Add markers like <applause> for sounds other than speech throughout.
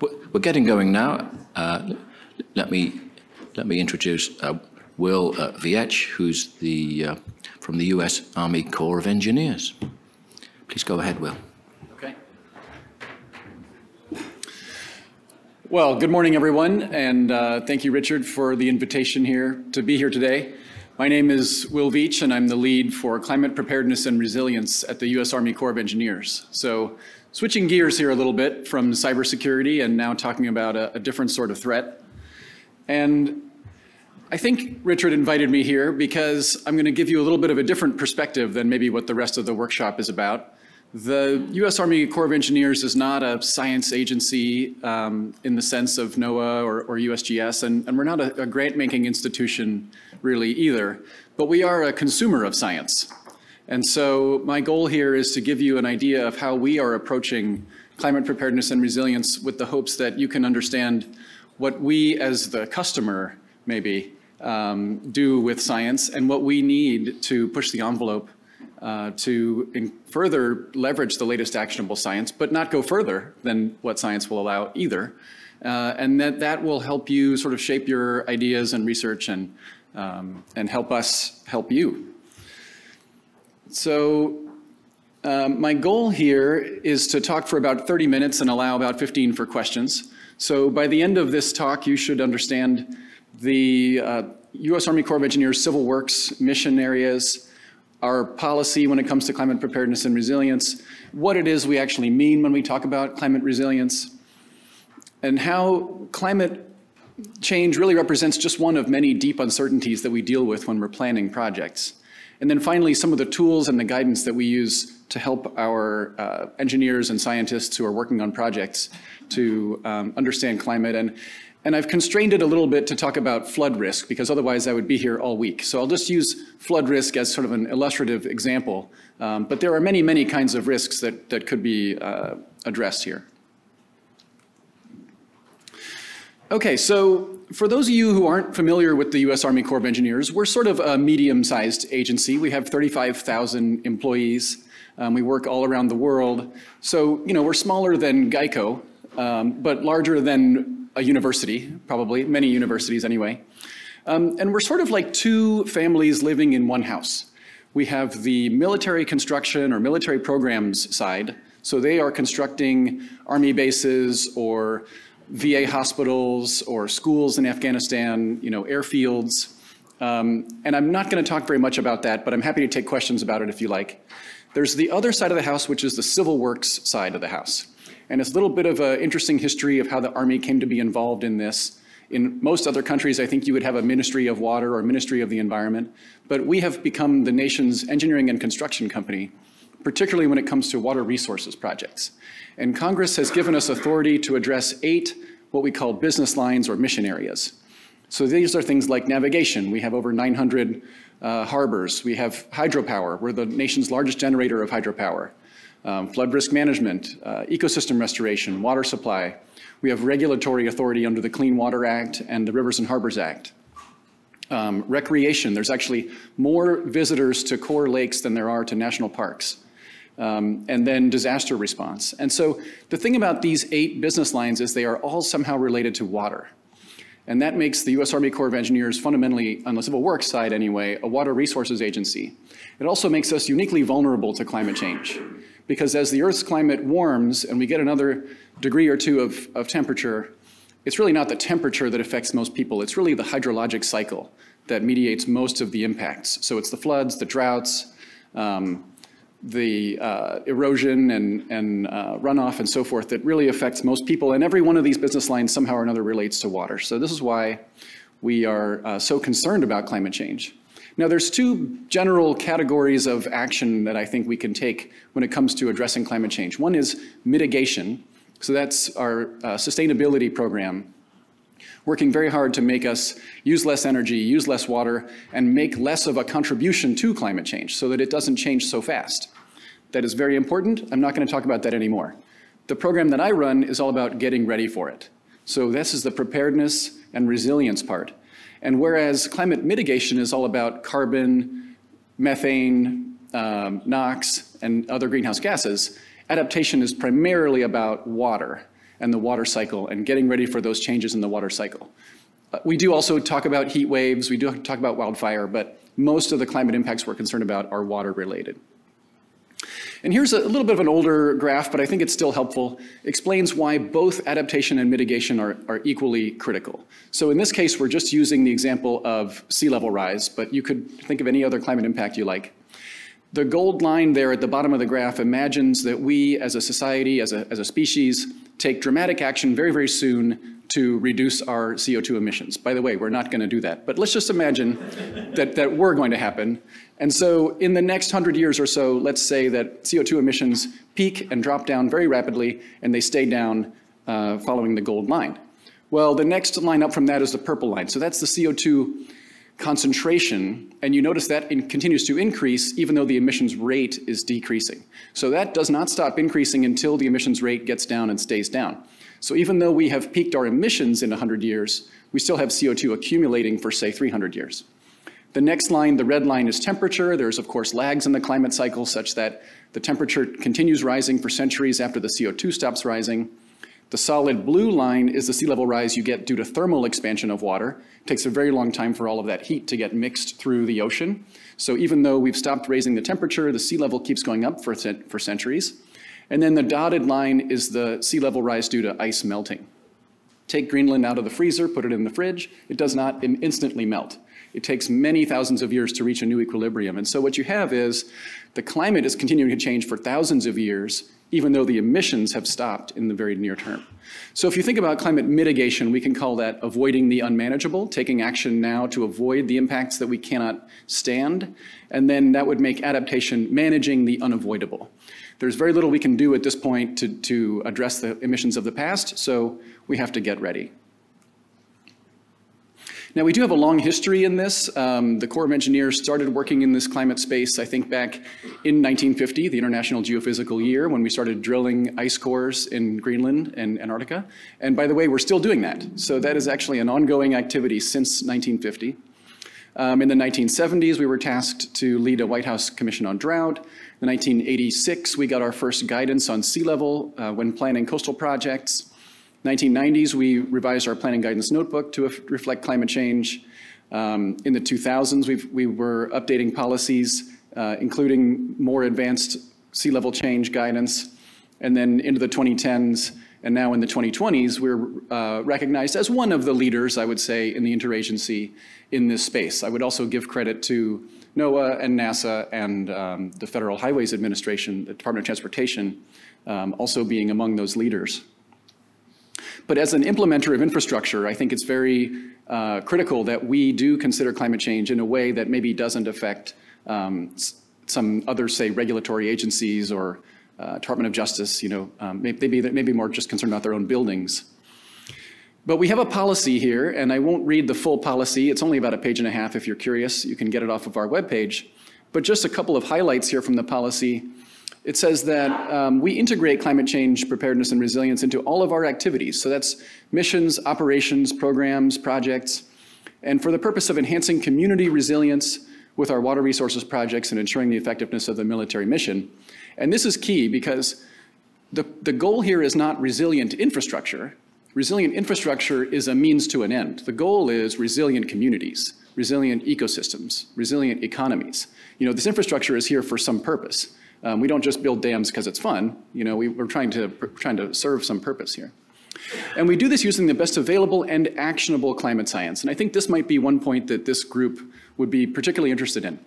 we're getting going now. Uh, let me let me introduce uh, Will uh, Veatch, who's the uh, from the U.S. Army Corps of Engineers. Please go ahead, Will. Okay. Well, good morning, everyone, and uh, thank you, Richard, for the invitation here to be here today. My name is Will Veatch, and I'm the lead for climate preparedness and resilience at the U.S. Army Corps of Engineers. So switching gears here a little bit from cybersecurity and now talking about a, a different sort of threat. And I think Richard invited me here because I'm going to give you a little bit of a different perspective than maybe what the rest of the workshop is about. The U.S. Army Corps of Engineers is not a science agency um, in the sense of NOAA or, or USGS, and, and, we're not a, a grant-making institution really either, but we are a consumer of science. And so my goal here is to give you an idea of how we are approaching climate preparedness and resilience with the hopes that you can understand what we as the customer maybe um, do with science and what we need to push the envelope uh, to further leverage the latest actionable science, but not go further than what science will allow either. Uh, and that, that will help you sort of shape your ideas and research and, um, and help us help you. So um, my goal here is to talk for about 30 minutes and allow about 15 for questions. So by the end of this talk, you should understand the uh, U.S. Army Corps of Engineers Civil Works mission areas, our policy when it comes to climate preparedness and resilience, what it is we actually mean when we talk about climate resilience, and how climate change really represents just one of many deep uncertainties that we deal with when we're planning projects. And then finally, some of the tools and the guidance that we use to help our uh, engineers and scientists who are working on projects to um, understand climate. And and I've constrained it a little bit to talk about flood risk because otherwise I would be here all week. So I'll just use flood risk as sort of an illustrative example. Um, but there are many, many kinds of risks that, that could be uh, addressed here. Okay, so for those of you who aren't familiar with the U.S. Army Corps of Engineers, we're sort of a medium-sized agency. We have 35,000 employees. Um, we work all around the world. So, you know, we're smaller than GEICO, um, but larger than a university, probably, many universities anyway. Um, and we're sort of like two families living in one house. We have the military construction or military programs side. So they are constructing army bases or VA hospitals or schools in Afghanistan, you know, airfields. Um, and I'm not going to talk very much about that, but I'm happy to take questions about it if you like. There's the other side of the house, which is the civil works side of the house. And it's a little bit of an interesting history of how the Army came to be involved in this. In most other countries, I think you would have a Ministry of Water or Ministry of the Environment, but we have become the nation's engineering and construction company, particularly when it comes to water resources projects. And Congress has given us authority to address eight what we call business lines or mission areas. So these are things like navigation. We have over 900 uh, harbors. We have hydropower. We're the nation's largest generator of hydropower um, flood risk management, uh, ecosystem restoration, water supply. We have regulatory authority under the Clean Water Act and the Rivers and Harbors Act. Um, recreation, there's actually more visitors to Corps lakes than there are to national parks. Um, and then disaster response. And so the thing about these eight business lines is they are all somehow related to water. And that makes the U.S. Army Corps of Engineers fundamentally, on the civil works side anyway, a water resources agency. It also makes us uniquely vulnerable to climate change because as the Earth's climate warms and we get another degree or two of, of temperature, it's really not the temperature that affects most people, it's really the hydrologic cycle that mediates most of the impacts. So it's the floods, the droughts, um, the uh, erosion and, and uh, runoff and so forth that really affects most people. And every one of these business lines somehow or another relates to water. So this is why we are uh, so concerned about climate change. Now, there's two general categories of action that I think we can take when it comes to addressing climate change. One is mitigation. So that's our uh, sustainability program, working very hard to make us use less energy, use less water, and make less of a contribution to climate change so that it doesn't change so fast. That is very important. I'm not going to talk about that anymore. The program that I run is all about getting ready for it. So this is the preparedness and resilience part. And whereas climate mitigation is all about carbon, methane, um, NOx, and other greenhouse gases, adaptation is primarily about water. And the water cycle and getting ready for those changes in the water cycle. Uh, we do also talk about heat waves, we do talk about wildfire, but most of the climate impacts we're concerned about are water related. And here's a little bit of an older graph, but I think it's still helpful. Explains why both adaptation and mitigation are, are equally critical. So in this case, we're just using the example of sea level rise, but you could think of any other climate impact you like. The gold line there at the bottom of the graph imagines that we as a society, as a, as a species, take dramatic action very, very soon to reduce our CO2 emissions. By the way, we're not going to do that. But let's just imagine <laughs> that, that we're going to happen. And so in the next 100 years or so, let's say that CO2 emissions peak and drop down very rapidly, and they stay down uh, following the gold line. Well, the next line up from that is the purple line. So that's the CO2 concentration, and you notice that continues to increase even though the emissions rate is decreasing. So that does not stop increasing until the emissions rate gets down and stays down. So even though we have peaked our emissions in 100 years, we still have CO2 accumulating for, say, 300 years. The next line, the red line, is temperature. There's, of course, lags in the climate cycle such that the temperature continues rising for centuries after the CO2 stops rising. The solid blue line is the sea level rise you get due to thermal expansion of water. It takes a very long time for all of that heat to get mixed through the ocean. So even though we've stopped raising the temperature, the sea level keeps going up for, for centuries. And then the dotted line is the sea level rise due to ice melting. Take Greenland out of the freezer, put it in the fridge, it does not instantly melt. It takes many thousands of years to reach a new equilibrium. And so what you have is the climate is continuing to change for thousands of years, even though the emissions have stopped in the very near term. So if you think about climate mitigation, we can call that avoiding the unmanageable, taking action now to avoid the impacts that we cannot stand, and then that would make adaptation managing the unavoidable. There's very little we can do at this point to, to address the emissions of the past, so we have to get ready. Now, we do have a long history in this. Um, the Corps of Engineers started working in this climate space, I think, back in 1950, the International Geophysical Year, when we started drilling ice cores in Greenland and Antarctica. And by the way, we're still doing that. So that is actually an ongoing activity since 1950. Um, in the 1970s, we were tasked to lead a White House Commission on Drought. In 1986, we got our first guidance on sea level uh, when planning coastal projects. 1990s, we revised our planning guidance notebook to reflect climate change. Um, in the 2000s, we we were updating policies, uh, including more advanced sea level change guidance. And then into the 2010s, and now in the 2020s, we're uh, recognized as one of the leaders, I would say, in the interagency in this space. I would also give credit to NOAA and NASA and um, the Federal Highways Administration, the Department of Transportation, um, also being among those leaders. But as an implementer of infrastructure, I think it's very uh, critical that we do consider climate change in a way that maybe doesn't affect um, some other, say, regulatory agencies or uh, Department of Justice, you know, um, maybe, maybe more just concerned about their own buildings. But we have a policy here, and I won't read the full policy. It's only about a page and a half. If you're curious, you can get it off of our webpage. But just a couple of highlights here from the policy. It says that um, we integrate climate change preparedness and resilience into all of our activities. So that's missions, operations, programs, projects. And for the purpose of enhancing community resilience with our water resources projects and ensuring the effectiveness of the military mission. And this is key because the, the goal here is not resilient infrastructure. Resilient infrastructure is a means to an end. The goal is resilient communities, resilient ecosystems, resilient economies. You know, this infrastructure is here for some purpose. Um, we don't just build dams because it's fun. You know, we, are trying to, trying to serve some purpose here. And we do this using the best available and actionable climate science. And I think this might be one point that this group would be particularly interested in.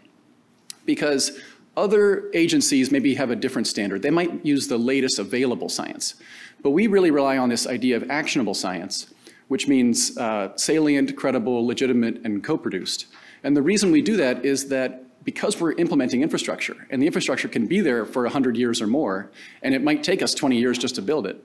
Because other agencies maybe have a different standard. They might use the latest available science. But we really rely on this idea of actionable science, which means uh, salient, credible, legitimate, and co-produced. And the reason we do that is that because we're implementing infrastructure, and the infrastructure can be there for 100 years or more, and it might take us 20 years just to build it,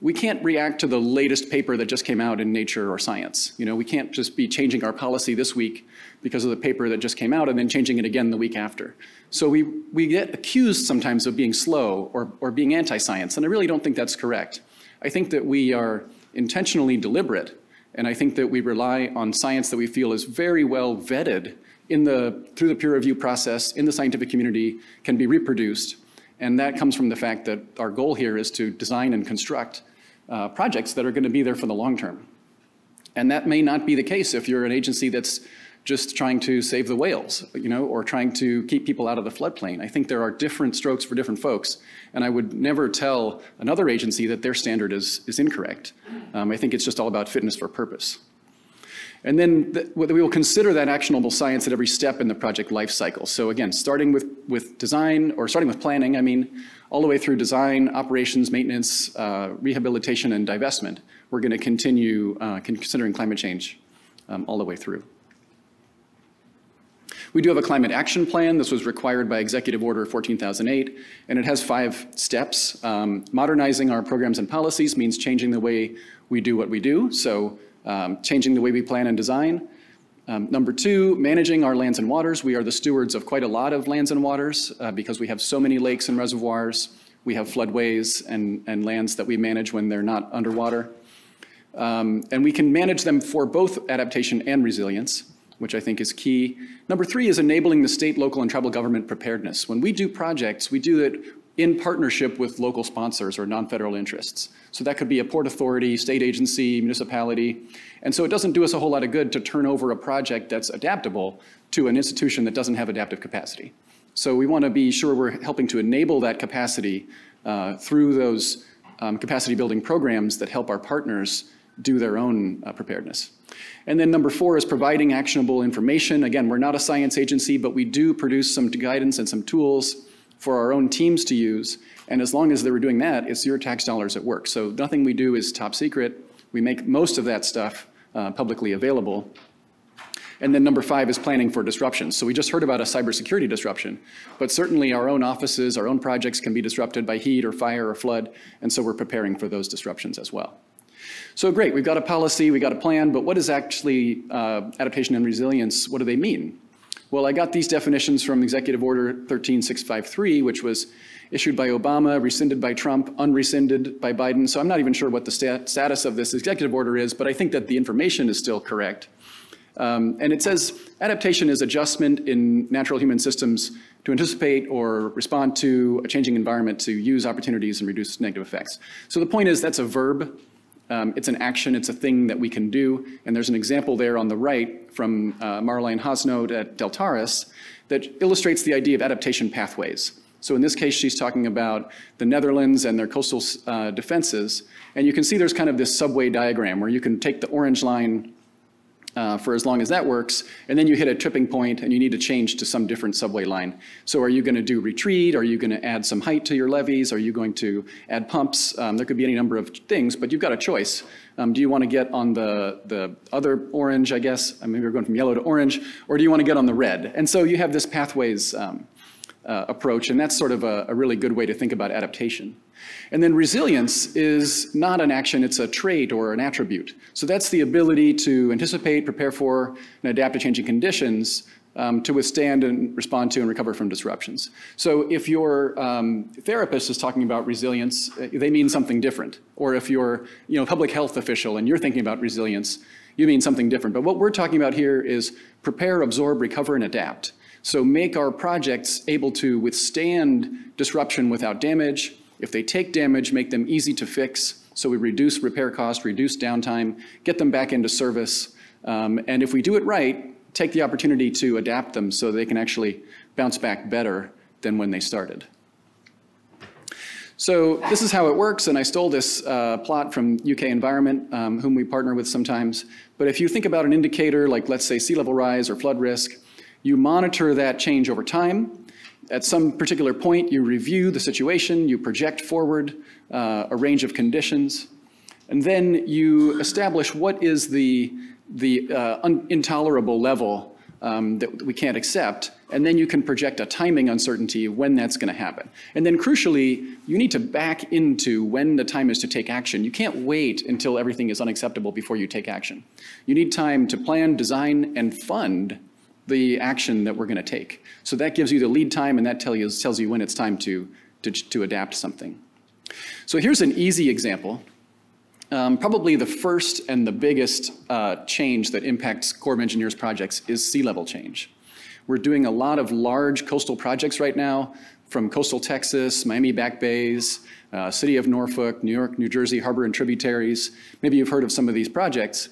we can't react to the latest paper that just came out in Nature or Science. You know, we can't just be changing our policy this week because of the paper that just came out and then changing it again the week after. So we, we get accused sometimes of being slow or, or being anti-science, and I really don't think that's correct. I think that we are intentionally deliberate, and I think that we rely on science that we feel is very well vetted in the, through the peer review process in the scientific community can be reproduced. And that comes from the fact that our goal here is to design and construct uh, projects that are going to be there for the long term. And that may not be the case if you're an agency that's just trying to save the whales, you know, or trying to keep people out of the floodplain. I think there are different strokes for different folks, and I would never tell another agency that their standard is, is incorrect. Um, I think it's just all about fitness for purpose. And then the, we will consider that actionable science at every step in the project life cycle. So again, starting with, with design, or starting with planning, I mean, all the way through design, operations, maintenance, uh, rehabilitation, and divestment, we're going to continue uh, considering climate change um, all the way through. We do have a climate action plan. This was required by Executive Order 14008, and it has five steps. Um, modernizing our programs and policies means changing the way we do what we do. So um, changing the way we plan and design. Um, number two, managing our lands and waters. We are the stewards of quite a lot of lands and waters uh, because we have so many lakes and reservoirs. We have floodways and, and lands that we manage when they're not underwater. Um, and we can manage them for both adaptation and resilience, which I think is key. Number three is enabling the state, local, and tribal government preparedness. When we do projects, we do it in partnership with local sponsors or non-federal interests. So that could be a port authority, state agency, municipality. And so it doesn't do us a whole lot of good to turn over a project that's adaptable to an institution that doesn't have adaptive capacity. So we want to be sure we're helping to enable that capacity uh, through those um, capacity building programs that help our partners do their own uh, preparedness. And then number four is providing actionable information. Again, we're not a science agency, but we do produce some guidance and some tools for our own teams to use. And as long as they were doing that, it's your tax dollars at work. So nothing we do is top secret. We make most of that stuff uh, publicly available. And then number five is planning for disruptions. So we just heard about a cybersecurity disruption, but certainly our own offices, our own projects can be disrupted by heat or fire or flood, and so we're preparing for those disruptions as well. So great, we've got a policy, we've got a plan, but what is actually uh, adaptation and resilience? What do they mean? Well, I got these definitions from Executive Order 13653, which was issued by Obama, rescinded by Trump, unrescinded by Biden. So I'm not even sure what the stat status of this executive order is, but I think that the information is still correct. Um, and it says adaptation is adjustment in natural human systems to anticipate or respond to a changing environment to use opportunities and reduce negative effects. So the point is that's a verb. Um, it's an action, it's a thing that we can do. And there's an example there on the right from uh, Marlene Haasnoot at Deltares that illustrates the idea of adaptation pathways. So in this case, she's talking about the Netherlands and their coastal uh, defenses. And you can see there's kind of this subway diagram where you can take the orange line uh, for as long as that works, and then you hit a tripping point and you need to change to some different subway line. So are you going to do retreat? Are you going to add some height to your levees? Are you going to add pumps? Um, there could be any number of things, but you've got a choice. Um, do you want to get on the, the other orange, I guess? I mean, we're going from yellow to orange, or do you want to get on the red? And so you have this pathways um, uh, approach, and that's sort of a, a really good way to think about adaptation. And then resilience is not an action, it's a trait or an attribute. So that's the ability to anticipate, prepare for, and adapt to changing conditions um, to withstand and respond to and recover from disruptions. So if your um, therapist is talking about resilience, uh, they mean something different. Or if you're you know, public health official and you're thinking about resilience, you mean something different. But what we're talking about here is prepare, absorb, recover, and adapt. So make our projects able to withstand disruption without damage, if they take damage, make them easy to fix, so we reduce repair cost, reduce downtime, get them back into service. Um, and if we do it right, take the opportunity to adapt them so they can actually bounce back better than when they started. So this is how it works, and I stole this uh, plot from UK Environment, um, whom we partner with sometimes. But if you think about an indicator like, let's say, sea level rise or flood risk, you monitor that change over time, at some particular point, you review the situation, you project forward uh, a range of conditions, and then you establish what is the, the uh, intolerable level um, that we can't accept, and then you can project a timing uncertainty when that's going to happen. And then crucially, you need to back into when the time is to take action. You can't wait until everything is unacceptable before you take action. You need time to plan, design, and fund the action that we're going to take. So that gives you the lead time, and that tell you, tells you when it's time to, to, to adapt something. So here's an easy example. Um, probably the first and the biggest uh, change that impacts Corps of Engineers projects is sea level change. We're doing a lot of large coastal projects right now from coastal Texas, Miami Back Bays, uh, City of Norfolk, New York, New Jersey Harbor and tributaries. Maybe you've heard of some of these projects.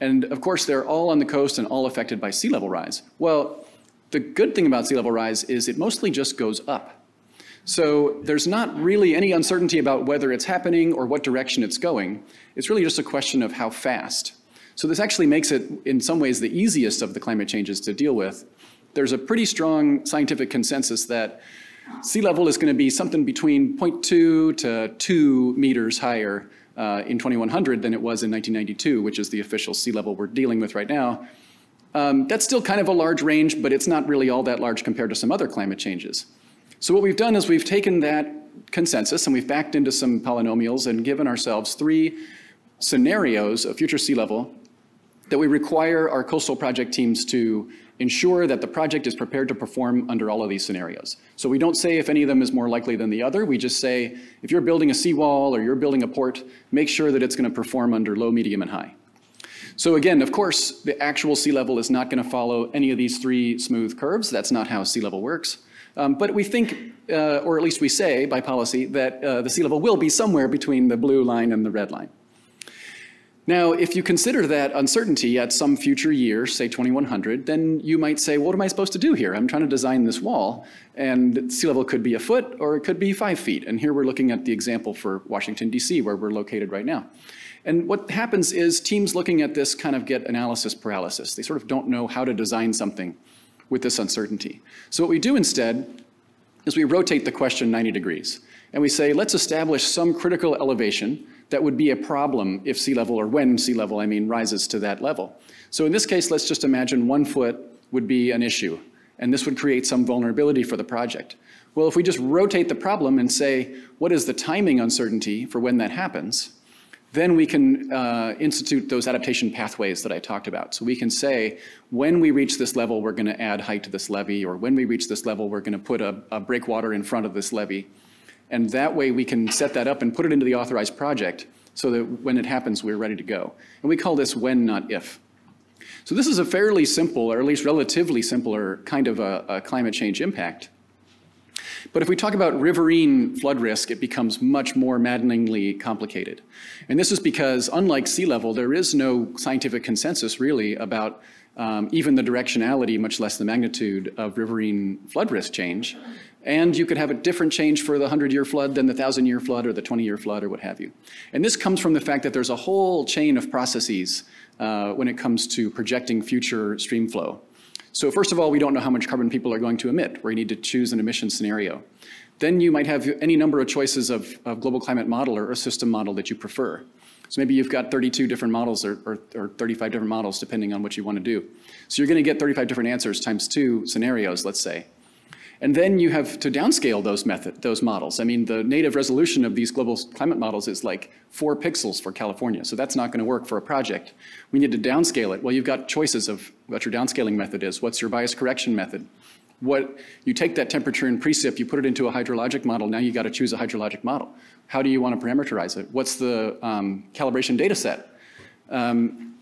And of course, they're all on the coast and all affected by sea level rise. Well, the good thing about sea level rise is it mostly just goes up. So there's not really any uncertainty about whether it's happening or what direction it's going. It's really just a question of how fast. So this actually makes it, in some ways, the easiest of the climate changes to deal with. There's a pretty strong scientific consensus that sea level is going to be something between 0.2 to 2 meters higher uh, in 2100 than it was in 1992, which is the official sea level we're dealing with right now. Um, that's still kind of a large range, but it's not really all that large compared to some other climate changes. So what we've done is we've taken that consensus and we've backed into some polynomials and given ourselves three scenarios of future sea level that we require our coastal project teams to ensure that the project is prepared to perform under all of these scenarios. So we don't say if any of them is more likely than the other. We just say if you're building a seawall or you're building a port, make sure that it's going to perform under low, medium, and high. So again, of course, the actual sea level is not going to follow any of these three smooth curves. That's not how sea level works. Um, but we think, uh, or at least we say by policy, that uh, the sea level will be somewhere between the blue line and the red line. Now, if you consider that uncertainty at some future year, say 2100, then you might say, what am I supposed to do here? I'm trying to design this wall, and sea level could be a foot or it could be five feet. And here we're looking at the example for Washington, D.C., where we're located right now. And what happens is teams looking at this kind of get analysis paralysis. They sort of don't know how to design something with this uncertainty. So what we do instead is we rotate the question 90 degrees. And we say, let's establish some critical elevation that would be a problem if sea level, or when sea level, I mean, rises to that level. So in this case, let's just imagine one foot would be an issue, and this would create some vulnerability for the project. Well, if we just rotate the problem and say, what is the timing uncertainty for when that happens, then we can uh, institute those adaptation pathways that I talked about. So we can say, when we reach this level, we're going to add height to this levee, or when we reach this level, we're going to put a, a breakwater in front of this levee. And that way we can set that up and put it into the authorized project so that when it happens, we're ready to go. And we call this when, not if. So this is a fairly simple, or at least relatively simpler, kind of a, a climate change impact. But if we talk about riverine flood risk, it becomes much more maddeningly complicated. And this is because, unlike sea level, there is no scientific consensus really about um, even the directionality, much less the magnitude of riverine flood risk change. And you could have a different change for the 100-year flood than the 1,000-year flood or the 20-year flood or what have you. And this comes from the fact that there's a whole chain of processes uh, when it comes to projecting future stream flow. So first of all, we don't know how much carbon people are going to emit, We need to choose an emission scenario. Then you might have any number of choices of, of global climate model or a system model that you prefer. So maybe you've got 32 different models or, or, or 35 different models depending on what you want to do. So you're going to get 35 different answers times two scenarios, let's say. And then you have to downscale those method, those models. I mean, the native resolution of these global climate models is like four pixels for California, so that's not going to work for a project. We need to downscale it. Well, you've got choices of what your downscaling method is. What's your bias correction method? What you take that temperature and precip, you put it into a hydrologic model. Now you got to choose a hydrologic model. How do you want to parameterize it? What's the um, calibration data set? Um,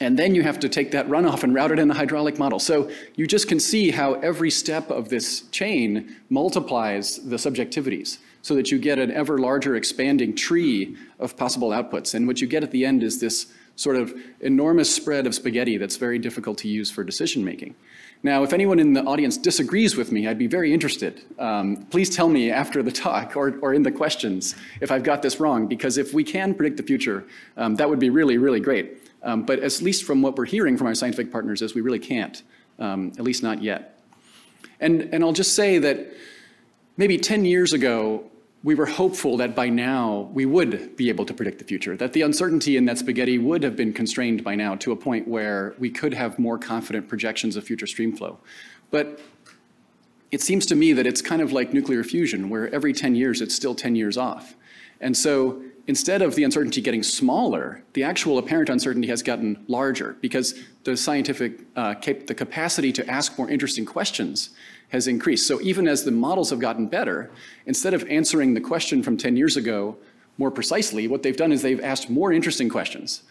and then you have to take that runoff and route it in the hydraulic model. So you just can see how every step of this chain multiplies the subjectivities so that you get an ever larger expanding tree of possible outputs. And what you get at the end is this sort of enormous spread of spaghetti that's very difficult to use for decision making. Now, if anyone in the audience disagrees with me, I'd be very interested. Um, please tell me after the talk or, or in the questions if I've got this wrong, because if we can predict the future, um, that would be really, really great. Um, but at least from what we're hearing from our scientific partners is we really can't, um, at least not yet. And, and I'll just say that maybe 10 years ago, we were hopeful that by now we would be able to predict the future, that the uncertainty in that spaghetti would have been constrained by now to a point where we could have more confident projections of future streamflow. But it seems to me that it's kind of like nuclear fusion, where every 10 years it's still 10 years off. And so instead of the uncertainty getting smaller, the actual apparent uncertainty has gotten larger because the scientific, uh, cap the capacity to ask more interesting questions has increased. So even as the models have gotten better, instead of answering the question from 10 years ago more precisely, what they've done is they've asked more interesting questions.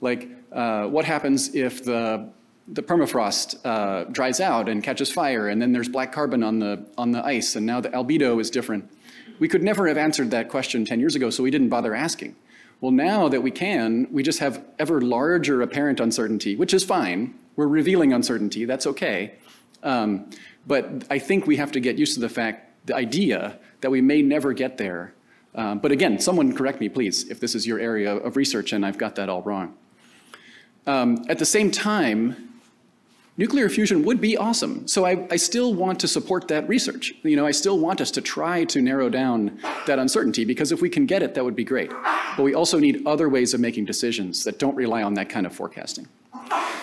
Like, uh, what happens if the the permafrost uh, dries out and catches fire, and then there's black carbon on the, on the ice, and now the albedo is different. We could never have answered that question 10 years ago, so we didn't bother asking. Well, now that we can, we just have ever larger apparent uncertainty, which is fine. We're revealing uncertainty, that's okay. Um, but I think we have to get used to the fact, the idea that we may never get there. Um, but again, someone correct me, please, if this is your area of research and I've got that all wrong. Um, at the same time, nuclear fusion would be awesome. So I, I, still want to support that research. You know, I still want us to try to narrow down that uncertainty because if we can get it, that would be great. But we also need other ways of making decisions that don't rely on that kind of forecasting.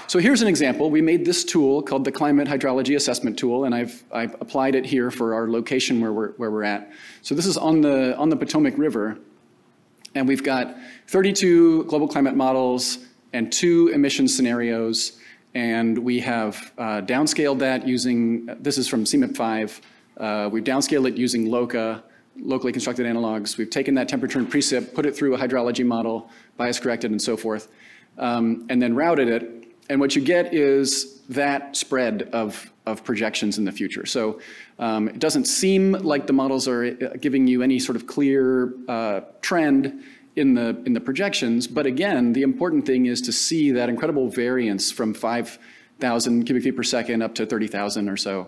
So here's an example. We made this tool called the Climate Hydrology Assessment Tool, and I've, I've applied it here for our location where we're, where we're at. So this is on the, on the Potomac River, and we've got 32 global climate models and two emission scenarios, and we have uh, downscaled that using, this is from CMIP 5, uh, we've downscaled it using LOCA, locally constructed analogs. We've taken that temperature and precip, put it through a hydrology model, bias corrected and so forth, um, and then routed it. And what you get is that spread of, of projections in the future. So um, it doesn't seem like the models are uh, giving you any sort of clear uh, trend in the, in the projections. But again, the important thing is to see that incredible variance from 5,000 cubic feet per second up to 30,000 or so.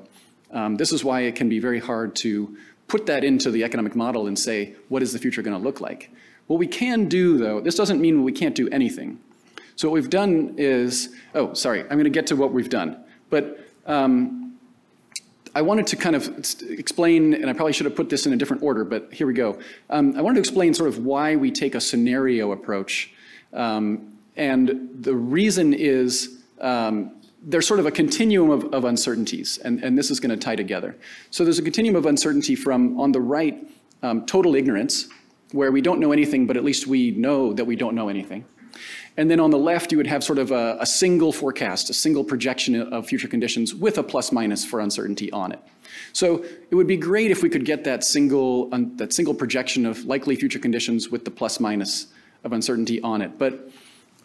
Um, this is why it can be very hard to put that into the economic model and say, what is the future going to look like? What we can do, though, this doesn't mean we can't do anything. So what we've done is, oh, sorry, I'm going to get to what we've done. But um, I wanted to kind of explain, and I probably should have put this in a different order, but here we go. Um, I wanted to explain sort of why we take a scenario approach. Um, and the reason is um, there's sort of a continuum of, of uncertainties, and, and this is going to tie together. So there's a continuum of uncertainty from, on the right, um, total ignorance, where we don't know anything, but at least we know that we don't know anything. And then on the left, you would have sort of a, a, single forecast, a single projection of future conditions with a plus minus for uncertainty on it. So it would be great if we could get that single, that single projection of likely future conditions with the plus minus of uncertainty on it. But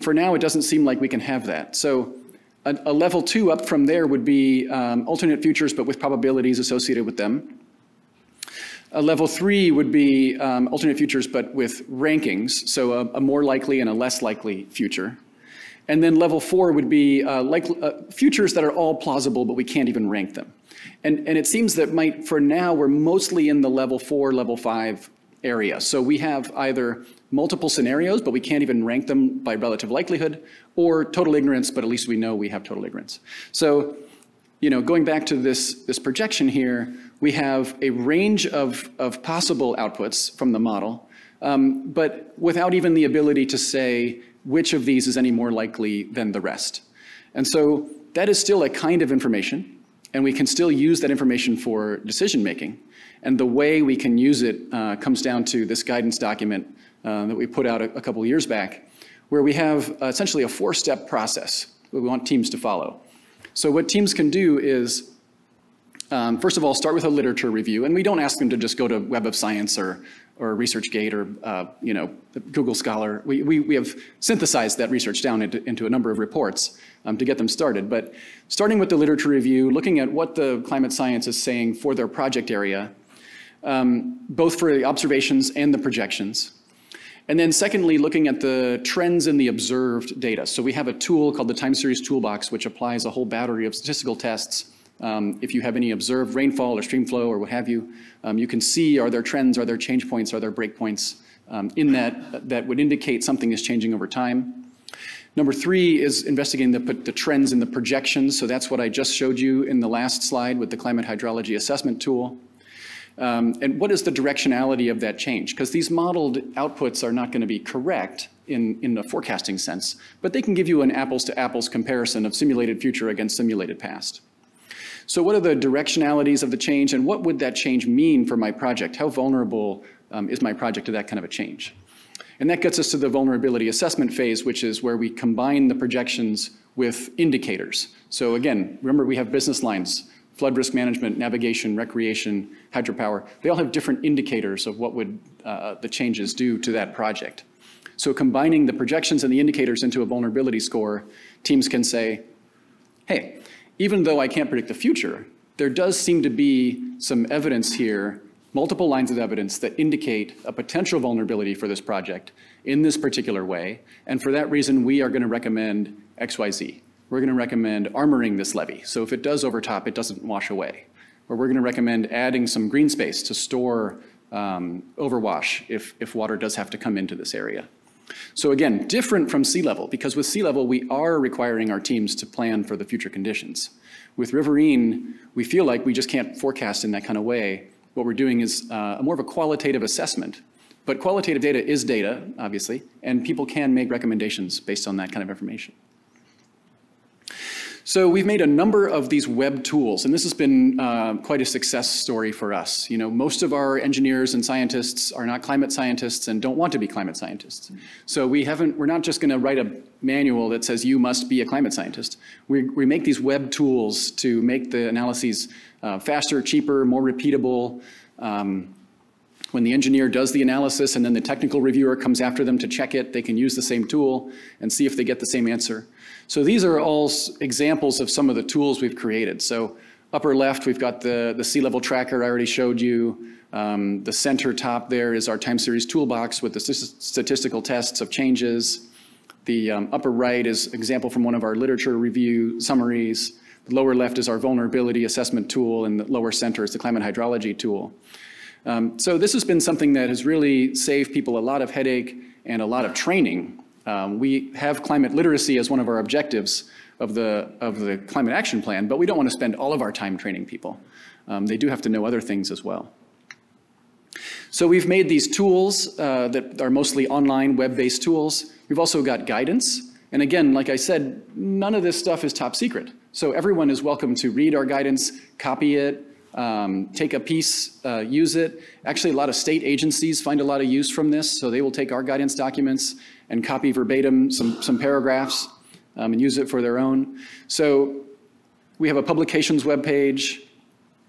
for now, it doesn't seem like we can have that. So a, a level two up from there would be um, alternate futures, but with probabilities associated with them. A level three would be um, alternate futures, but with rankings, so a, a, more likely and a less likely future. And then level four would be uh, like, uh, futures that are all plausible, but we can't even rank them. And, and it seems that might, for now, we're mostly in the level four, level five area. So we have either multiple scenarios, but we can't even rank them by relative likelihood, or total ignorance, but at least we know we have total ignorance. So, you know, going back to this, this projection here, we have a range of, of possible outputs from the model, um, but without even the ability to say which of these is any more likely than the rest. And so that is still a kind of information, and we can still use that information for decision making. And the way we can use it uh, comes down to this guidance document uh, that we put out a, a couple years back, where we have uh, essentially a four-step process that we want teams to follow. So what teams can do is um, first of all, start with a literature review, and we don't ask them to just go to Web of Science or, or ResearchGate or uh, you know Google Scholar. We, we, we have synthesized that research down into, into a number of reports um, to get them started. But starting with the literature review, looking at what the climate science is saying for their project area, um, both for the observations and the projections. And then secondly, looking at the trends in the observed data. So we have a tool called the time series toolbox, which applies a whole battery of statistical tests um, if you have any observed rainfall or stream flow or what have you, um, you can see are there trends, are there change points, are there breakpoints um, in that that would indicate something is changing over time. Number three is investigating the, the trends in the projections. So that's what I just showed you in the last slide with the climate hydrology assessment tool. Um, and what is the directionality of that change? Because these modeled outputs are not going to be correct in, in a forecasting sense, but they can give you an apples to apples comparison of simulated future against simulated past. So what are the directionalities of the change and what would that change mean for my project? How vulnerable um, is my project to that kind of a change? And that gets us to the vulnerability assessment phase, which is where we combine the projections with indicators. So again, remember we have business lines, flood risk management, navigation, recreation, hydropower. They all have different indicators of what would uh, the changes do to that project. So combining the projections and the indicators into a vulnerability score, teams can say, hey, even though I can't predict the future, there does seem to be some evidence here, multiple lines of evidence that indicate a potential vulnerability for this project in this particular way. And for that reason, we are going to recommend XYZ. We're going to recommend armoring this levee. So if it does overtop, it doesn't wash away. Or we're going to recommend adding some green space to store um, overwash if, if water does have to come into this area. So again, different from sea level, because with sea level, we are requiring our teams to plan for the future conditions. With Riverine, we feel like we just can't forecast in that kind of way. What we're doing is uh, more of a qualitative assessment. But qualitative data is data, obviously, and people can make recommendations based on that kind of information. So we've made a number of these web tools, and this has been uh, quite a success story for us. You know, most of our engineers and scientists are not climate scientists and don't want to be climate scientists. So we haven't, we're not just going to write a manual that says you must be a climate scientist. We, we make these web tools to make the analyses uh, faster, cheaper, more repeatable. Um, when the engineer does the analysis and then the technical reviewer comes after them to check it, they can use the same tool and see if they get the same answer. So these are all examples of some of the tools we've created. So upper left, we've got the, the sea level tracker I already showed you. Um, the center top there is our time series toolbox with the statistical tests of changes. The um, upper right is example from one of our literature review summaries. The lower left is our vulnerability assessment tool, and the lower center is the climate hydrology tool. Um, so this has been something that has really saved people a lot of headache and a lot of training um, we have climate literacy as one of our objectives of the, of the climate action plan, but we don't want to spend all of our time training people. Um, they do have to know other things as well. So we've made these tools uh, that are mostly online web-based tools. We've also got guidance. And again, like I said, none of this stuff is top secret. So everyone is welcome to read our guidance, copy it, um, take a piece, uh, use it. Actually, a lot of state agencies find a lot of use from this, so they will take our guidance documents and copy verbatim some, some paragraphs um, and use it for their own. So we have a publications webpage.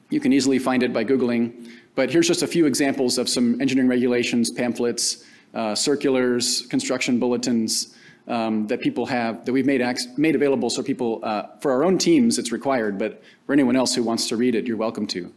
You can easily find it by Googling. But here's just a few examples of some engineering regulations, pamphlets, uh, circulars, construction bulletins um, that people have, that we've made, made available so people, uh, for our own teams, it's required, but for anyone else who wants to read it, you're welcome to.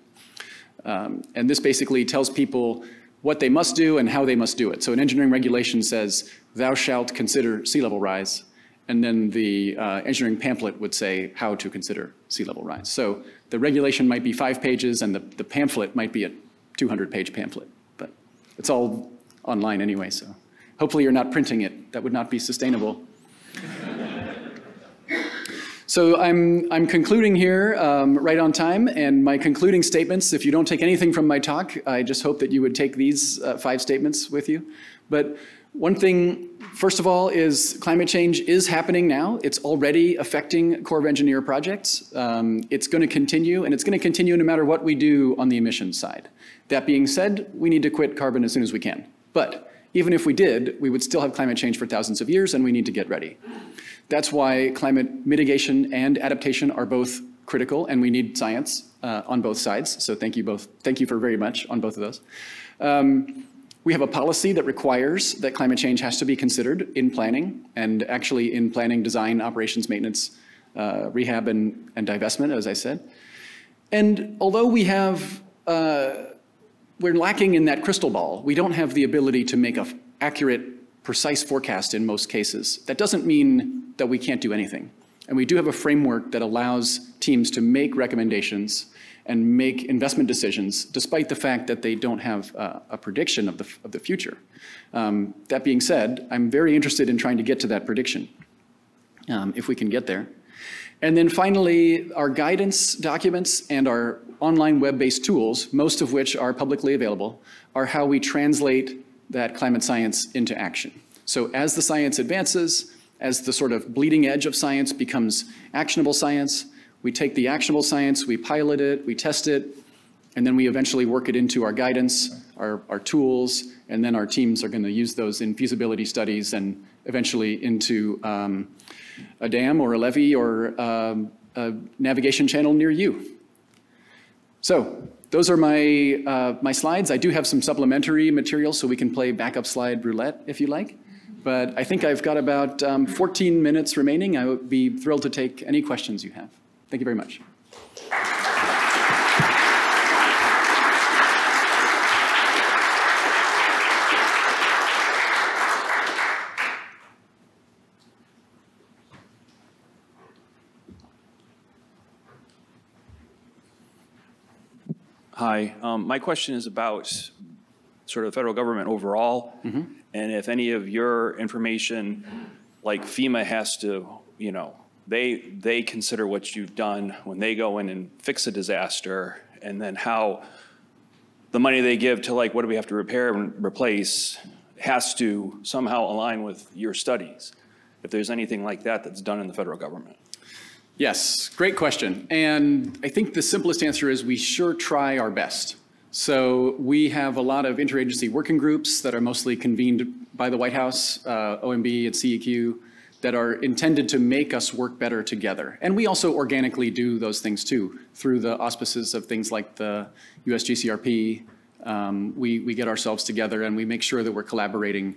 Um, and this basically tells people what they must do and how they must do it. So an engineering regulation says, thou shalt consider sea level rise. And then the uh, engineering pamphlet would say how to consider sea level rise. So the regulation might be five pages and the, the pamphlet might be a 200 page pamphlet, but it's all online anyway, so hopefully you're not printing it. That would not be sustainable. So I'm, I'm concluding here um, right on time, and my concluding statements, if you don't take anything from my talk, I just hope that you would take these uh, five statements with you. But one thing, first of all, is climate change is happening now. It's already affecting Corps of Engineer projects. Um, it's going to continue, and it's going to continue no matter what we do on the emissions side. That being said, we need to quit carbon as soon as we can. But even if we did, we would still have climate change for thousands of years, and we need to get ready. That's why climate mitigation and adaptation are both critical, and we need science uh, on both sides. So thank you both. Thank you for very much on both of those. Um, we have a policy that requires that climate change has to be considered in planning, and actually in planning, design, operations, maintenance, uh, rehab, and, and divestment, as I said. And although we have, uh, we're lacking in that crystal ball, we don't have the ability to make an accurate precise forecast in most cases. That doesn't mean that we can't do anything. And we do have a framework that allows teams to make recommendations and make investment decisions despite the fact that they don't have uh, a prediction of the, of the future. Um, that being said, I'm very interested in trying to get to that prediction, um, if we can get there. And then finally, our guidance documents and our online web-based tools, most of which are publicly available, are how we translate that climate science into action. So as the science advances, as the sort of bleeding edge of science becomes actionable science, we take the actionable science, we pilot it, we test it, and then we eventually work it into our guidance, our, our tools, and then our teams are going to use those in feasibility studies and eventually into um, a dam or a levee or um, a navigation channel near you. So those are my, uh, my slides. I do have some supplementary material so we can play backup slide roulette if you like. But I think I've got about um, 14 minutes remaining. I would be thrilled to take any questions you have. Thank you very much. Hi. Um, my question is about sort of the federal government overall, and if any of your information, like FEMA has to, you know, they they consider what you've done when they go in and fix a disaster, and then how the money they give to like what do we have to repair and replace has to somehow align with your studies. If there's anything like that that's done in the federal government. Yes, great question. And I think the simplest answer is we sure try our best. So we have a lot of interagency working groups that are mostly convened by the White House, uh, OMB and CEQ, that are intended to make us work better together. And we also organically do those things too, through the auspices of things like the USGCRP. Um, we, we get ourselves together and we make sure that we're collaborating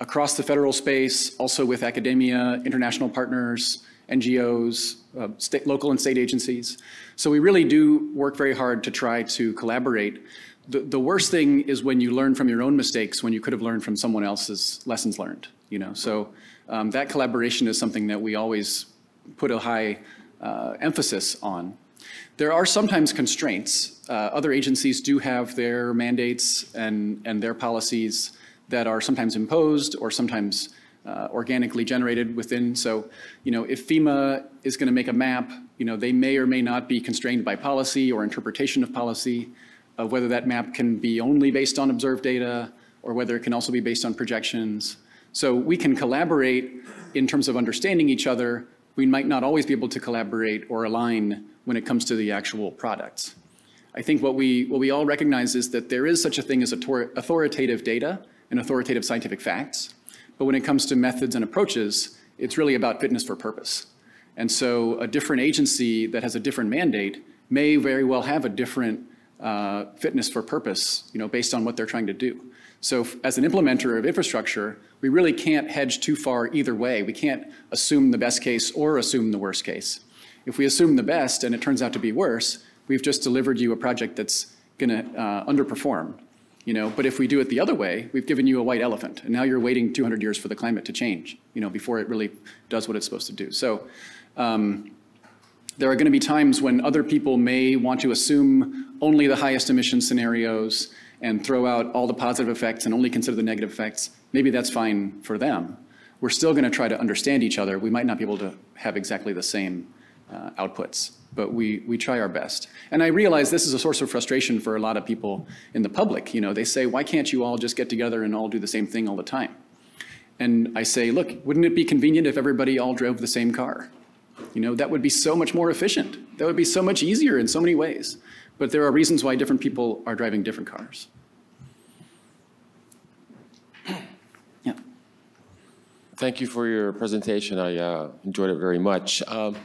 across the federal space, also with academia, international partners, NGOs, uh, state, local and state agencies. So we really do work very hard to try to collaborate. The, the worst thing is when you learn from your own mistakes when you could have learned from someone else's lessons learned, you know? So um, that collaboration is something that we always put a high uh, emphasis on. There are sometimes constraints. Uh, other agencies do have their mandates and, and their policies that are sometimes imposed or sometimes uh, organically generated within. So, you know, if FEMA is going to make a map, you know, they may or may not be constrained by policy or interpretation of policy, of whether that map can be only based on observed data or whether it can also be based on projections. So we can collaborate in terms of understanding each other. We might not always be able to collaborate or align when it comes to the actual products. I think what we, what we all recognize is that there is such a thing as authoritative data and authoritative scientific facts. But when it comes to methods and approaches, it's really about fitness for purpose. And so a different agency that has a different mandate may very well have a different uh, fitness for purpose, you know, based on what they're trying to do. So as an implementer of infrastructure, we really can't hedge too far either way. We can't assume the best case or assume the worst case. If we assume the best and it turns out to be worse, we've just delivered you a project that's going to uh, underperform. You know, but if we do it the other way, we've given you a white elephant, and now you're waiting 200 years for the climate to change. You know, before it really does what it's supposed to do. So. Um, there are going to be times when other people may want to assume only the highest emission scenarios and throw out all the positive effects and only consider the negative effects. Maybe that's fine for them. We're still going to try to understand each other. We might not be able to have exactly the same uh, outputs, but we, we try our best. And I realize this is a source of frustration for a lot of people in the public. You know, they say, why can't you all just get together and all do the same thing all the time? And I say, look, wouldn't it be convenient if everybody all drove the same car? You know, that would be so much more efficient. That would be so much easier in so many ways. But there are reasons why different people are driving different cars. Yeah. Thank you for your presentation. I uh, enjoyed it very much. Um,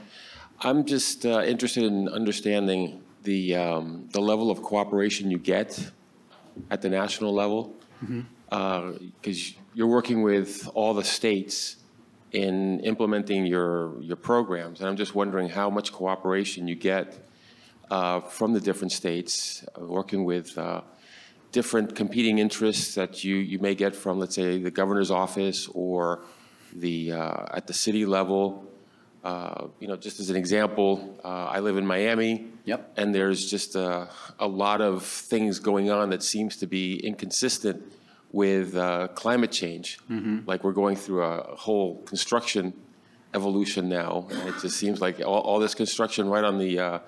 I'm just uh, interested in understanding the, um, the level of cooperation you get at the national level. Because you're working with all the states in implementing your, your programs. And I'm just wondering how much cooperation you get uh, from the different states, uh, working with uh, different competing interests that you, you may get from, let's say, the governor's office or the, uh, at the city level. Uh, You know, just as an example, uh, I live in Miami. Yep. And there's just a, a lot of things going on that seems to be inconsistent with uh, climate change. Like we're going through a whole construction evolution now. And it just seems like all, all this construction right on the, uh,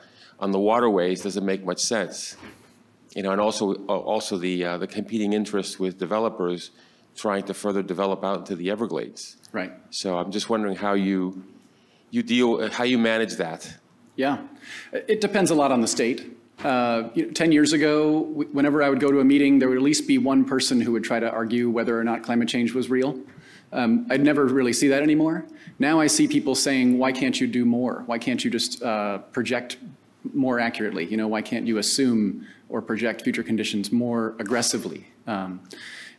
on the waterways doesn't make much sense. You know, and also, uh, also the, uh, the competing interests with developers trying to further develop out into the Everglades. Right. So I'm just wondering how you, you deal, how you manage that. Yeah. It depends a lot on the state. Uh, you know, 10 years ago, whenever I would go to a meeting, there would at least be one person who would try to argue whether or not climate change was real. Um, I'd never really see that anymore. Now I see people saying, why can't you do more? Why can't you just uh, project more accurately? You know, why can't you assume or project future conditions more aggressively? Um,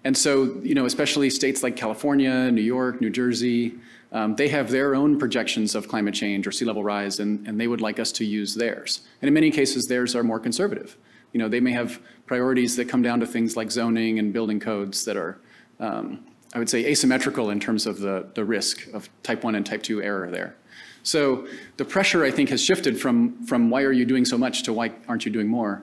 And so, you know, especially states like California, New York, New Jersey, um, they have their own projections of climate change or sea level rise, and, and they would like us to use theirs. And in many cases, theirs are more conservative. You know, they may have priorities that come down to things like zoning and building codes that are, um, I would say, asymmetrical in terms of the, the risk of type 1 and type 2 error there. So the pressure, I think, has shifted from, from why are you doing so much to why aren't you doing more.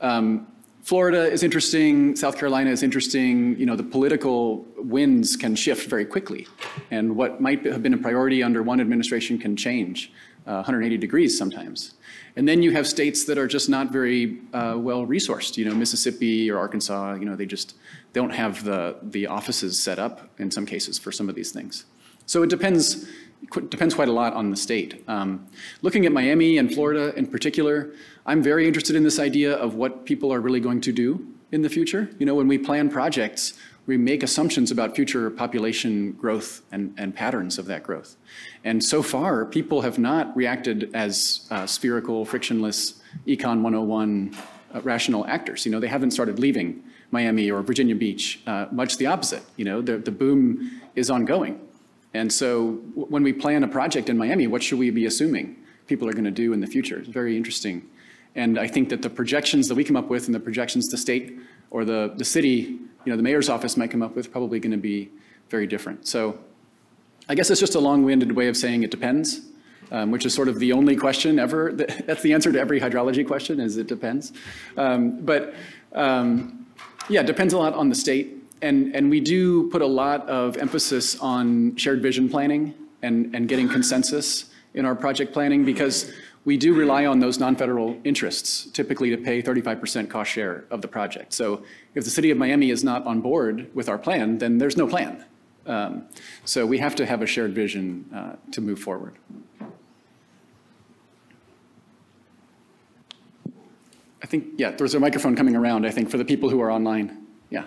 Um, Florida is interesting, South Carolina is interesting, you know, the political winds can shift very quickly. And what might have been a priority under one administration can change uh, 180 degrees sometimes. And then you have states that are just not very uh, well resourced, you know, Mississippi or Arkansas, you know, they just don't have the, the offices set up in some cases for some of these things. So it depends, depends quite a lot on the state. Um, looking at Miami and Florida in particular, I'm very interested in this idea of what people are really going to do in the future. You know, when we plan projects, we make assumptions about future population growth and, and patterns of that growth. And so far, people have not reacted as uh, spherical, frictionless, Econ 101 uh, rational actors. You know, they haven't started leaving Miami or Virginia Beach, uh, much the opposite. You know, the, the boom is ongoing. And so when we plan a project in Miami, what should we be assuming people are going to do in the future? It's very interesting and I think that the projections that we come up with and the projections the state or the, the city, you know, the mayor's office might come up with probably going to be very different. So I guess it's just a long-winded way of saying it depends, um, which is sort of the only question ever. <laughs> That's the answer to every hydrology question is it depends. Um, but um, yeah, it depends a lot on the state. And, and we do put a lot of emphasis on shared vision planning and, and getting consensus in our project planning because we do rely on those non-federal interests typically to pay 35% cost share of the project. So if the city of Miami is not on board with our plan, then there's no plan. Um, so we have to have a shared vision uh, to move forward. I think, yeah, there's a microphone coming around, I think, for the people who are online. Yeah.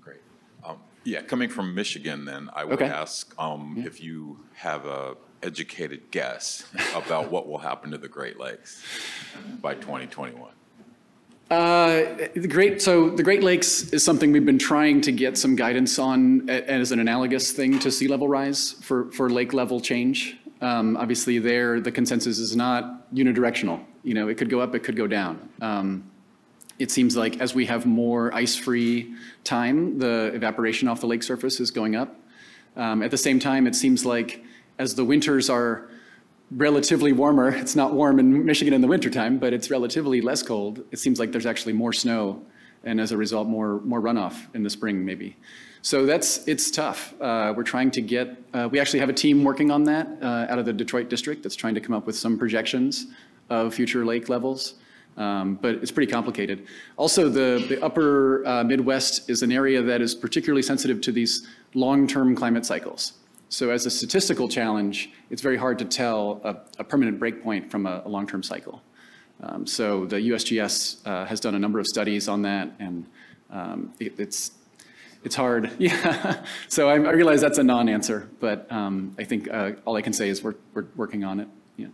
Great. Um, yeah, coming from Michigan, then I would Okay. ask um, if you have a educated guess about what will happen to the Great Lakes by 2021. Uh, the Great, so the Great Lakes is something we've been trying to get some guidance on as an analogous thing to sea level rise for, for lake level change. Um, obviously there, the consensus is not unidirectional. You know, it could go up, it could go down. Um, it seems like as we have more ice-free time, the evaporation off the lake surface is going up. Um, at the same time, it seems like as the winters are relatively warmer, it's not warm in Michigan in the wintertime, but it's relatively less cold. It seems like there's actually more snow and as a result, more, more runoff in the spring maybe. So that's, it's tough. Uh, we're trying to get, uh, we actually have a team working on that uh, out of the Detroit district that's trying to come up with some projections of future lake levels. Um, but it's pretty complicated. Also, the, the upper uh, Midwest is an area that is particularly sensitive to these long-term climate cycles. So as a statistical challenge, it's very hard to tell a, a permanent breakpoint from a, a long-term cycle. Um, so the USGS uh, has done a number of studies on that, and um, it, it's it's hard. <laughs> Yeah. so I, I realize that's a non-answer, but um, I think uh, all I can say is we're we're working on it. Yeah.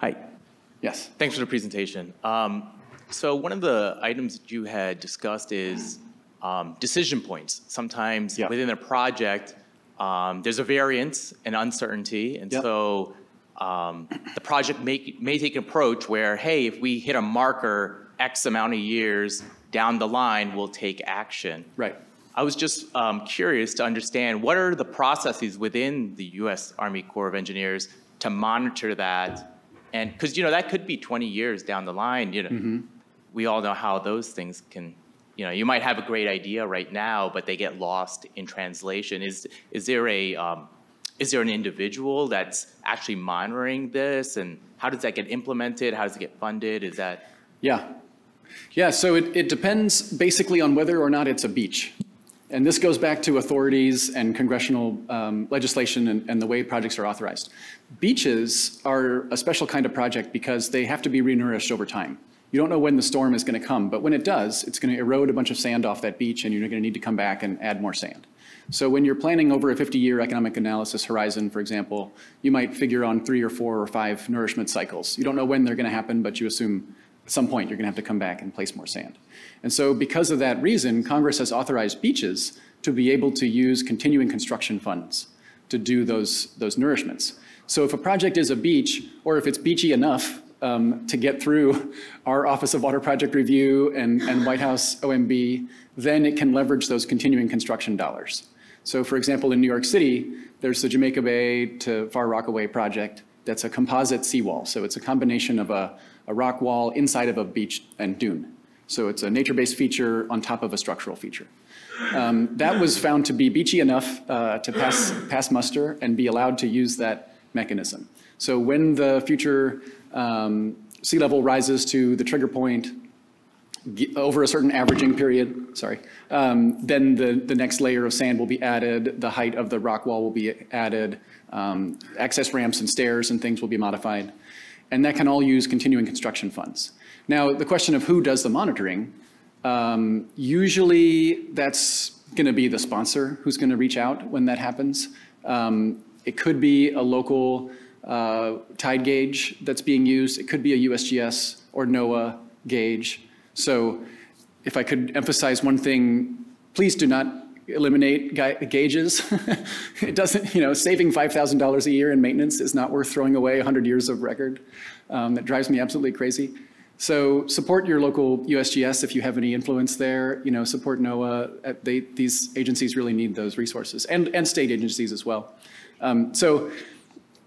Hi, Yes. thanks for the presentation. Um, So one of the items that you had discussed is um, decision points. Sometimes Yeah. within a project, um, there's a variance and uncertainty, and Yep. so um, the project may, may take an approach where, hey, if we hit a marker X amount of years down the line, we'll take action. Right. I was just um, curious to understand, what are the processes within the U.S. Army Corps of Engineers to monitor that? And, because, you know, that could be 20 years down the line, you know. We all know how those things can, you know, you might have a great idea right now, but they get lost in translation. Is, is there a, um, is there an individual that's actually monitoring this? And how does that get implemented? How does it get funded? Is that? Yeah. Yeah, so it, it depends basically on whether or not it's a beach. And this goes back to authorities and congressional um, legislation and, and the way projects are authorized. Beaches are a special kind of project because they have to be renourished over time. You don't know when the storm is going to come, but when it does, it's going to erode a bunch of sand off that beach and you're going to need to come back and add more sand. So when you're planning over a 50-year economic analysis horizon, for example, you might figure on three or four or five nourishment cycles. You don't know when they're going to happen, but you assume at some point, you're going to have to come back and place more sand. And so because of that reason, Congress has authorized beaches to be able to use continuing construction funds to do those, those nourishments. So if a project is a beach, or if it's beachy enough um, to get through our Office of Water Project Review and, and White House OMB, then it can leverage those continuing construction dollars. So for example, in New York City, there's the Jamaica Bay to Far Rockaway project that's a composite seawall. So it's a combination of a, a rock wall inside of a beach and dune. So it's a nature-based feature on top of a structural feature. Um, that was found to be beachy enough uh, to pass, pass muster and be allowed to use that mechanism. So when the future um, sea level rises to the trigger point over a certain averaging period, sorry, um, then the, the next layer of sand will be added, the height of the rock wall will be added, um, access ramps and stairs and things will be modified. And that can all use continuing construction funds. Now, the question of who does the monitoring, um, usually that's going to be the sponsor who's going to reach out when that happens. Um, it could be a local uh, tide gauge that's being used. It could be a USGS or NOAA gauge. So if I could emphasize one thing, please do not eliminate gauges. <laughs> it doesn't, you know, saving $5,000 a year in maintenance is not worth throwing away 100 years of record. Um, that drives me absolutely crazy. So support your local USGS if you have any influence there. You know, support NOAA. Uh, they, these agencies really need those resources, and, and state agencies as well. Um, so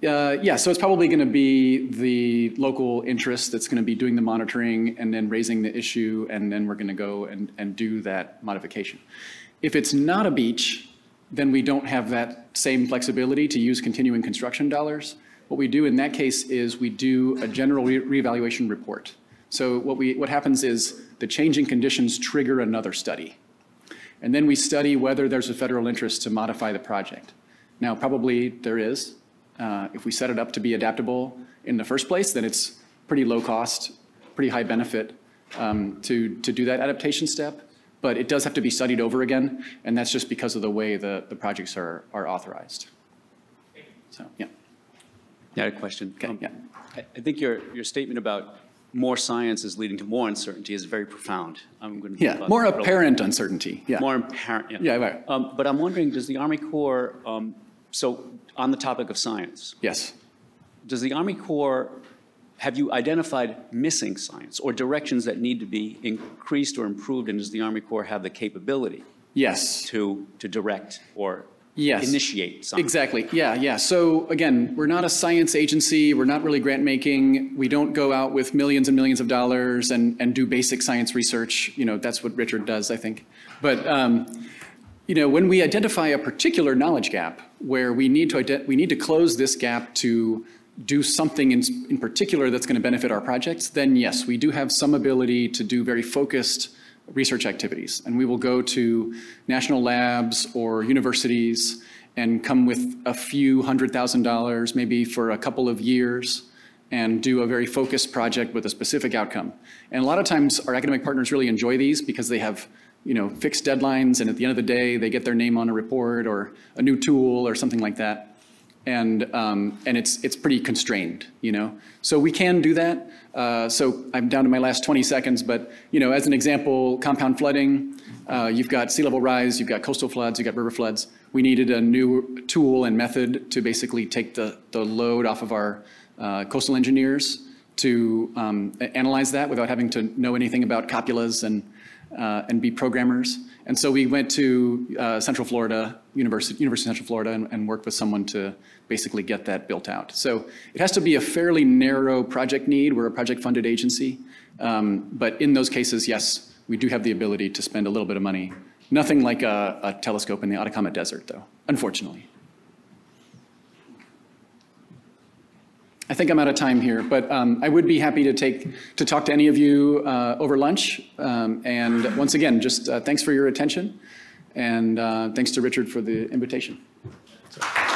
uh, yeah, so it's probably going to be the local interest that's going to be doing the monitoring and then raising the issue, and then we're going to go and, and do that modification. If it's not a beach, then we don't have that same flexibility to use continuing construction dollars. What we do in that case is we do a general re reevaluation report. So what, we, what happens is the changing conditions trigger another study. And then we study whether there's a federal interest to modify the project. Now, probably there is, uh, if we set it up to be adaptable in the first place, then it's pretty low cost, pretty high benefit um, to, to do that adaptation step. But it does have to be studied over again, and that's just because of the way the, the projects are, are authorized. So, yeah. Yeah, I had a question. Okay, Um, yeah. I think your, your statement about more science is leading to more uncertainty is very profound. I'm going to. Yeah, more apparent uncertainty, yeah. More apparent, yeah. Yeah, right. Um, But I'm wondering, does the Army Corps, um, so on the topic of science, Yes. does the Army Corps, have you identified missing science or directions that need to be increased or improved? And does the Army Corps have the capability Yes. to, to direct or Yes. initiate science? Exactly. Yeah, yeah. So again, we're not a science agency. We're not really grant making. We don't go out with millions and millions of dollars and, and do basic science research. You know, that's what Richard does, I think. But um, you know, when we identify a particular knowledge gap where we need to we need to close this gap to do something in, in particular that's going to benefit our projects, then yes, we do have some ability to do very focused research activities. And we will go to national labs or universities and come with a few hundred thousand dollars, maybe for a couple of years, and do a very focused project with a specific outcome. And a lot of times our academic partners really enjoy these because they have you know, fixed deadlines, and at the end of the day, they get their name on a report or a new tool or something like that. And, um, and it's, it's pretty constrained, you know? So we can do that. Uh, so I'm down to my last 20 seconds, but, you know, as an example, compound flooding, uh, you've got sea level rise, you've got coastal floods, you've got river floods. We needed a new tool and method to basically take the, the load off of our uh, coastal engineers to um, analyze that without having to know anything about copulas and uh, and be programmers. And so we went to uh, Central Florida, University, University of Central Florida, and, and, worked with someone to basically get that built out. So it has to be a fairly narrow project need. We're a project-funded agency. Um, but in those cases, yes, we do have the ability to spend a little bit of money. Nothing like a, a telescope in the Atacama Desert, though, unfortunately. I think I'm out of time here, but um, I would be happy to take to talk to any of you uh, over lunch. Um, and once again, just uh, thanks for your attention, and uh, thanks to Richard for the invitation. So.